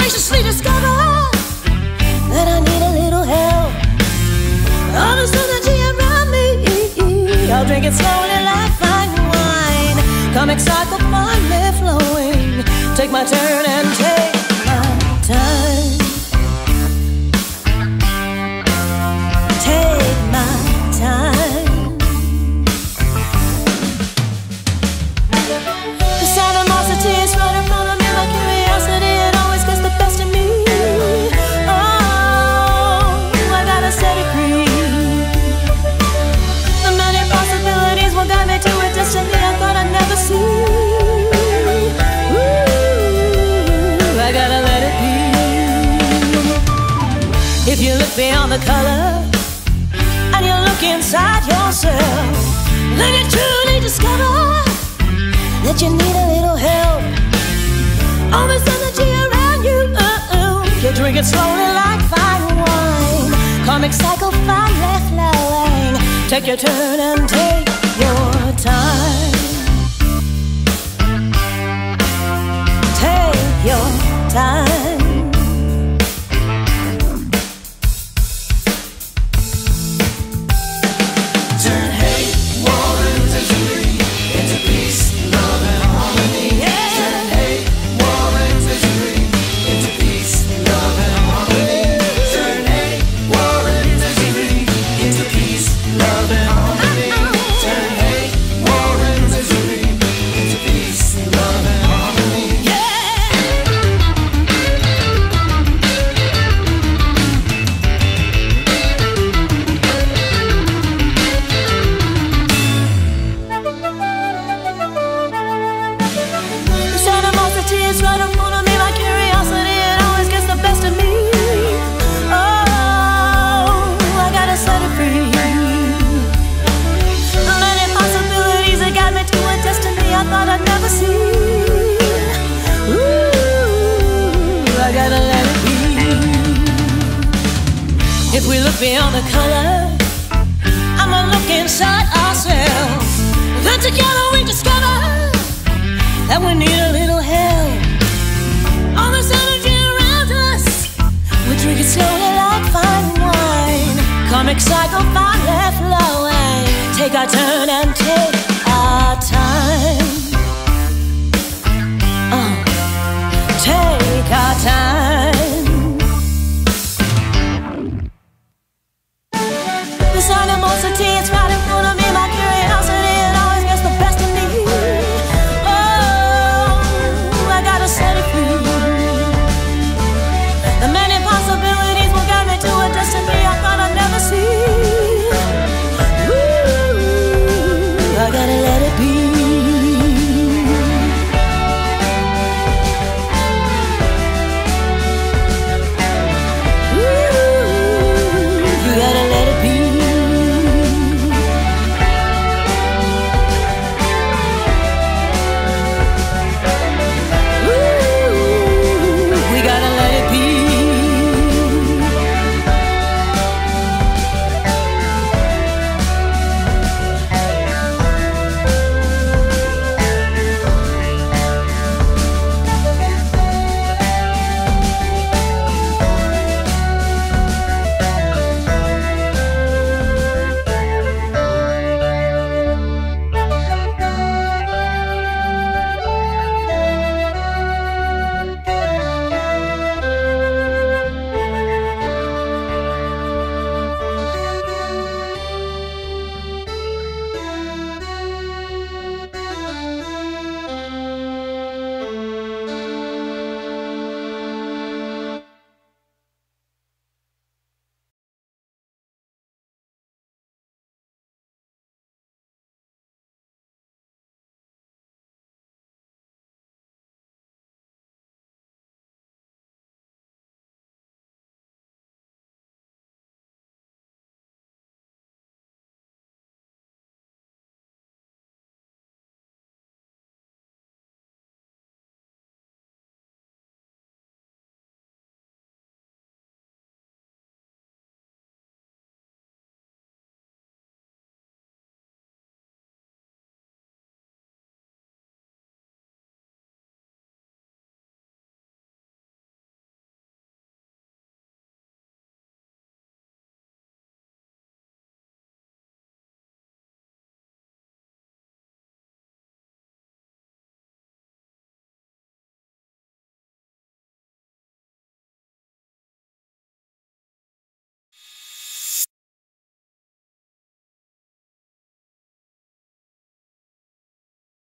graciously discover that I need a little help. All this energy around me, I'll drink it slowly like fine wine. Comic cycle finally flowing. Take my turn and take beyond the color and you look inside yourself, then you truly discover that you need a little help. All this energy around you, uh-uh, you drink it slowly like fine wine. Comic cycle finally flowing. Take your turn and take your time. Take your time. Look beyond the color, I'ma look inside ourselves. Then together we discover that we need a little help. All this energy around us, we drink it slowly like fine wine. Comic cycle finally flowing. Take our turn and take This animosity, it's right in front of me